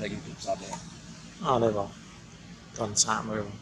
lagi sab ya ah đây vào còn xa mới vào